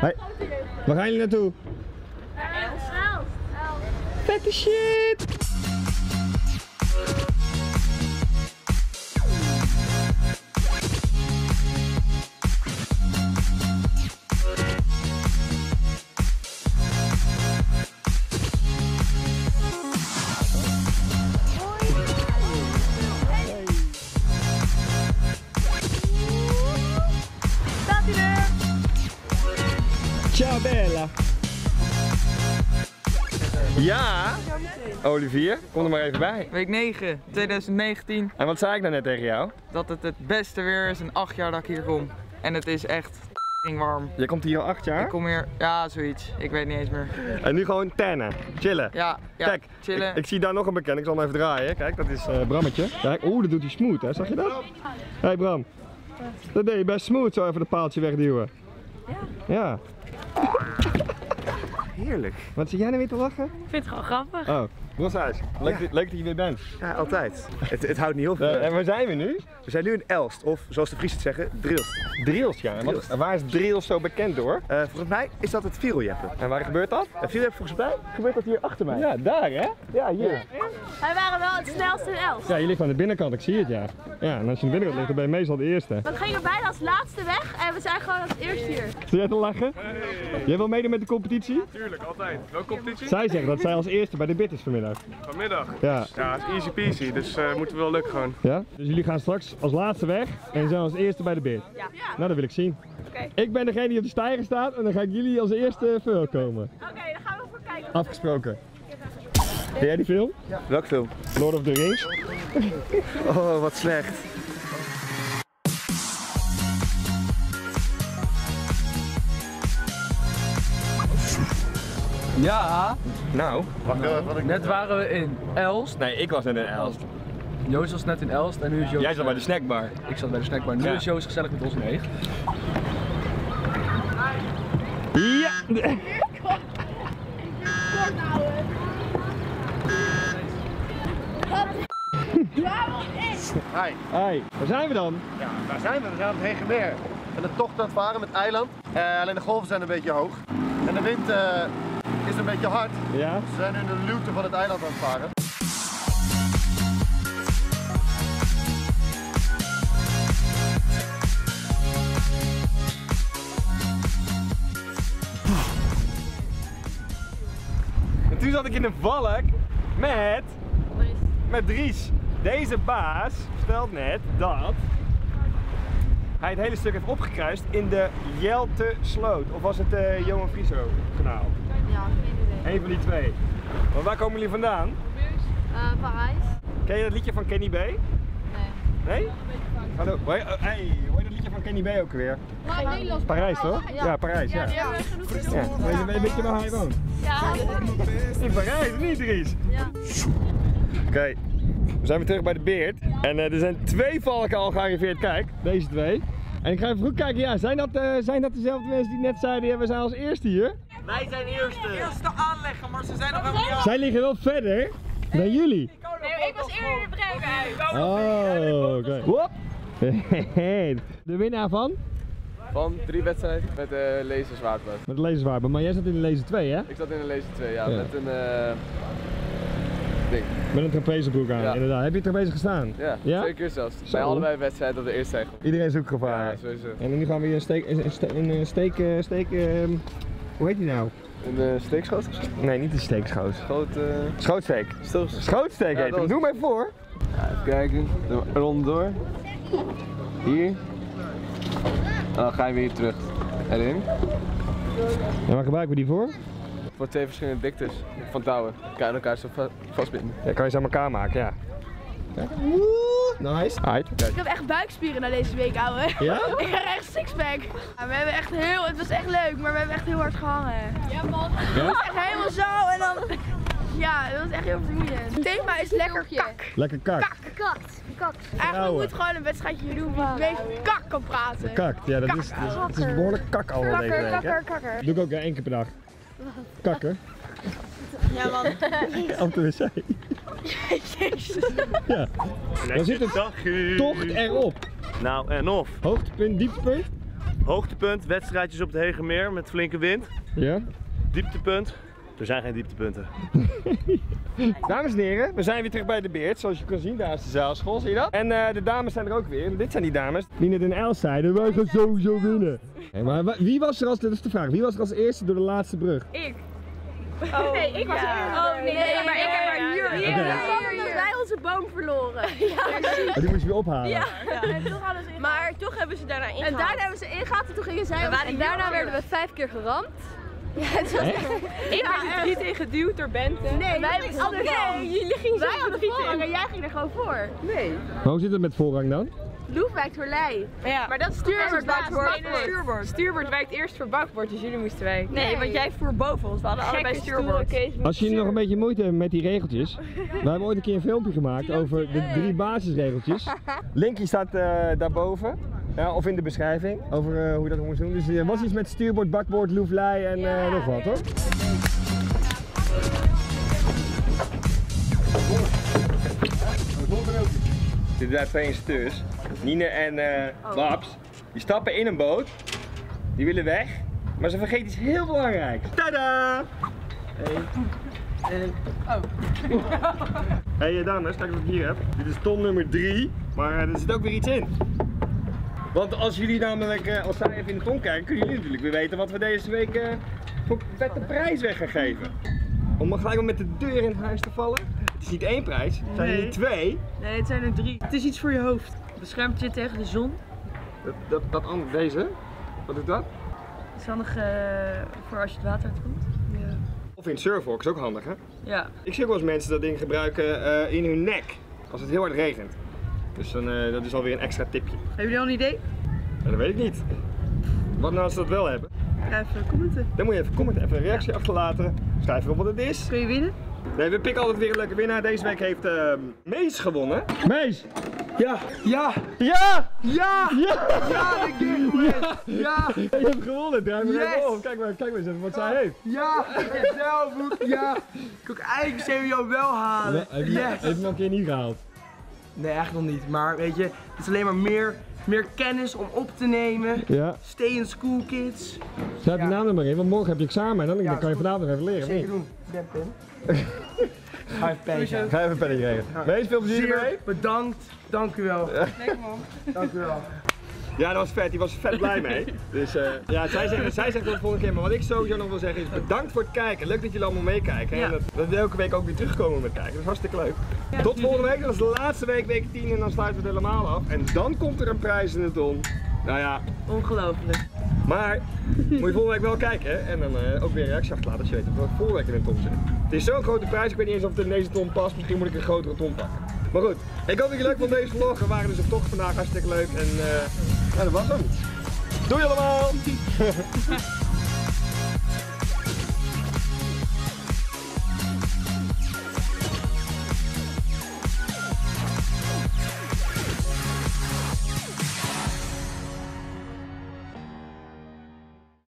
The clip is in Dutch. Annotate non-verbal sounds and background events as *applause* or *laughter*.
Hey, waar gaan jullie naartoe? Vette shit! Ja, Olivier, kom er maar even bij. Week 9, 2019. En wat zei ik nou net tegen jou? Dat het het beste weer is in acht jaar dat ik hier kom. En het is echt warm. Je komt hier al acht jaar Ik kom hier, ja zoiets. Ik weet niet eens meer. en nu gewoon tennen, chillen. Ja, ja Kijk, chillen. Ik, ik zie daar nog een bekend, ik zal hem even draaien. Kijk, dat is eh, Brammetje. Kijk, oeh, dat doet hij smooth, hè? Zag je dat? Hé hey Bram, dat deed je best smooth, zo even de paaltje wegduwen. Ja. Ja. Heerlijk. Wat zie jij nou weer te lachen? Ik vind het gewoon grappig. Oh, Roshuis, leuk, dat- leuk dat je weer bent. Ja, altijd. Het, het houdt niet op. Eh, en waar zijn we nu? We zijn nu in Elst, of zoals de Friesen het zeggen, Drilst. Driels, ja. Wat- waar is Driels zo bekend door? Eh, volgens mij is dat het Viereljeppen. En waar gebeurt dat? En Viereljeppen volgens mij gebeurt dat hier achter mij. Ja, daar hè? Ja, hier. Wij waren wel het snelste in Elst. Ja, je ligt aan de binnenkant, ik zie het ja. Ja, en als je aan de binnenkant ligt, dan ben je meestal de eerste. We gingen bijna als laatste weg en we zijn gewoon als eerste hier. Zie jij te lachen? Jij wil meedoen met de competitie? Tuurlijk, altijd. Welke competitie? Zij zeggen dat zij als eerste bij de bit is vanmiddag. Vanmiddag. Ja. Ja, het is easy peasy, dus eh moeten we wel lukken gewoon. ja? Dus jullie gaan straks als laatste weg en zijn als eerste bij de bit. Ja. Nou, dat wil ik zien. Oké. Ik ben degene die op de stijger staat en dan ga ik jullie als eerste verwelkomen. Oké, dan gaan we voor kijken. Afgesproken. Ken jij die film? Welke film? Lord of the Rings? Oh, wat slecht. Ja, Nou, net waren we in Elst. nee, ik was net in Elst. Joost was net in Elst en nu is Joost... Jij zat bij de snackbar. Ik zat bij de snackbar. Nu Ja. is Joost gezellig met ons mee. Ja! Hi. Hi, waar zijn we dan? Ja, waar zijn we? We zijn op het Hegemeer. En de tocht aan het varen met eiland. Eh, alleen de golven zijn een beetje hoog. En de wind eh, is een beetje hard. Ja? We zijn nu in de luwte van het eiland aan het varen. En toen zat ik in een valk met, met Dries. Deze baas vertelt net dat hij het hele stuk heeft opgekruist in de Jelte Sloot. Of was het de Johan Frieso kanaal? Ja, geen idee. Eén van die twee. Maar waar komen jullie vandaan? Uh, Parijs? Ken je dat liedje van Kenny B? Nee. Nee? Hallo, oh, hey, hoe heet dat liedje van Kenny B ook weer? Nederlands. Parijs toch? Ja, Parijs, ja. Ja. Ja, Weet, je, weet je waar hij woont? Ja. In Parijs, niet Dries? Ja. Oké, we zijn weer terug bij de Beert. En eh, er zijn twee valken al gearriveerd. Kijk, deze twee. En ik ga even goed kijken, ja, zijn dat, eh, zijn dat dezelfde mensen die net zeiden, ja, we zijn als eerste hier? Eerste aanleggen, maar ze zijn nog helemaal niet Zij liggen wel verder dan jullie. Nee, ik was eerder in de brek. Oh, oké. De winnaar van? Van drie wedstrijden met de uh, laserzwaardbad. Met de laserzwaarden, maar jij zat in de laser 2 hè? Ik zat in de laser 2, ja, Ja. met een uh, ding. Met een trapezebroek aan, Ja. inderdaad. Heb je trapeze gestaan? Ja, Ja? twee keer zelfs. Zo. Bij allebei wedstrijden op de eerste zegel. Iedereen zoekt gevaar. Ja, sowieso. En nu gaan we hier een steek, een steek, een steek, een steek ehm, hoe heet die nou? Een uh, steekschoot? Nee, niet een steekschoot. Uh, Schootsteek. stil. Schootsteek Ja, heet hem. Doe mij voor. Ja, even kijken, De- ronddoor. Hier. En dan ga je weer terug erin. En waar gebruiken we die voor? Voor twee verschillende diktes van touwen. Kan je elkaar zo va- vastbinden. Ja, kan je ze aan elkaar maken, ja. Nice. Right. Ik heb echt buikspieren na deze week, ouwe. Ja? *laughs* Ik krijg echt sixpack. Ja, we hebben echt heel, het was echt leuk, maar we hebben echt heel hard gehangen. Ja man. Het was echt helemaal zo en dan, ja, het was echt heel vermoeiend. Het thema is lekker kak. Lekker kak. Kakt. Kakt. Eigenlijk Vrouwen. moet gewoon een wedstrijdje doen wie het meest kak kan praten. Kakt, ja, dat is, dat is, behoorlijk kak al deze Kakker, week, hè? kakker, kakker. Doe ik ook ja, één keer per dag. Kakken. Ja man. *laughs* Op de wc. Jezus. Ja. Dan zit een tocht erop. Nou, en of. Hoogtepunt, dieptepunt. Hoogtepunt, wedstrijdjes op het Hegemeer met flinke wind. Ja? Dieptepunt, er zijn geen dieptepunten. *laughs* Dames en heren, we zijn weer terug bij de Beert. Zoals je kan zien, daar is de zaalschool, zie je dat? En eh, de dames zijn er ook weer. Dit zijn die dames die net in Els zeiden, wij gaan sowieso winnen. Hey, maar wie was er als, dit is de vraag, wie was er als eerste door de laatste brug? Nee, ik was Oh nee, maar ik heb maar hier. Oké. Omdat wij onze boom verloren. *laughs* Oh, die moet je weer ophalen. En toch hadden ze Maar toch hebben ze daarna ingehaald. En daarna hebben ze ingehaald en toen gingen zij En daarna werden we vijf keer geramd. Ja, het was echt... Ik werd er niet in geduwd door Bente. Nee, wij hebben anders nee, jullie gingen Wij hadden voorrang en jij ging er gewoon voor. Nee. Maar hoe zit het met voorrang dan? Loef wijkt voor lei. Ja. Maar dat stuurbord wijkt voor stuurbord. Stuurbord wijkt eerst voor bakbord, dus jullie moesten wijken. Nee, want jij voer boven ons. We hadden allebei stuurbord. Als je nog een beetje moeite hebt met die regeltjes, *laughs* we hebben ooit een keer een filmpje gemaakt over de drie basisregeltjes. *laughs* Linkje staat eh, daarboven, ja, of in de beschrijving, over eh, hoe dat moest doen. Dus er was iets met stuurbord, bakbord, loeflei en eh, nog wat hoor. Dit zijn twee instructeurs, Nine en eh Babs. Die stappen in een boot, die willen weg, maar ze vergeten iets heel belangrijks. Tada! Hey *laughs* eh, dames, kijk wat ik hier heb. Dit is ton nummer 3, maar eh, er zit ook weer iets in. Want als jullie namelijk, eh, als zij even in de ton kijken, kunnen jullie natuurlijk weer weten wat we deze week eh, voor vette prijs weg gaan geven. Om maar gelijk maar met de deur in het huis te vallen. Het is niet één prijs, het zijn er Nee. niet twee. Nee, het zijn er drie. Het is iets voor je hoofd. Beschermt je tegen de zon. Dat, dat, dat andere, deze, wat is dat? Het is handig eh, voor als je het water uitkomt. Ja. Of in surfwalk, is ook handig hè? ja. Ik zie ook wel eens mensen dat ding gebruiken eh, in hun nek, als het heel hard regent. Dus dan, eh, dat is alweer een extra tipje. Hebben jullie al een idee? Ja, dat weet ik niet. Wat nou als ze dat wel hebben? Even commenten. Dan moet je even commenten, even een reactie achterlaten. Schrijf erop wat het is. Kun je winnen? Nee, we pikken altijd weer een leuke winnaar. Deze week heeft ehm, Mees gewonnen. Mees! Ja, ja, Ja! ja, Ja! ja, de giveaway. Ja, Je hebt gewonnen, draai maar Yes! even om. Kijk maar, kijk maar eens even wat zij heeft. ja, zelfboek, ja. Ik wil eigenlijk CWO wel halen. Heb je, Yes. heb je nog een keer niet gehaald? Nee, eigenlijk nog niet. Maar weet je, het is alleen maar meer, meer kennis om op te nemen. Ja. Stay in school, kids. Schrijf je naam er maar in, want morgen heb je examen en dan, Ja, dan kan je vanavond nog even leren. Zeker niet? doen. Ik pen. *laughs* Ga even pen. ja. Ga even een pennetje regelen. Mees, veel plezier ermee. Zeer bedankt. Dank u wel. Lekker man. Dank u wel. Ja, dat was vet. Die was er vet blij mee. Dus eh, ja, zij zegt, zij zegt dat de volgende keer. Maar wat ik sowieso nog wil zeggen is bedankt voor het kijken. Leuk dat jullie allemaal meekijken. En Ja. dat, dat we elke week ook weer terugkomen met kijken. Dat is hartstikke leuk. Tot volgende week. Dat is de laatste week, week 10. En dan sluiten we het helemaal af. En dan komt er een prijs in de ton. Nou ja, Ongelooflijk. maar moet je volgende week wel kijken. Hè? En dan eh, ook weer een reactie achterlaten als je weet dat we volgende week in de ton zit. Het is zo'n grote prijs. Ik weet niet eens of het in deze ton past. Misschien moet ik een grotere ton pakken. Maar goed, ik hoop dat je leuk vond deze vlog. We waren dus op tocht vandaag. Hartstikke leuk. En eh ja, dat was hem. Doei allemaal! *laughs*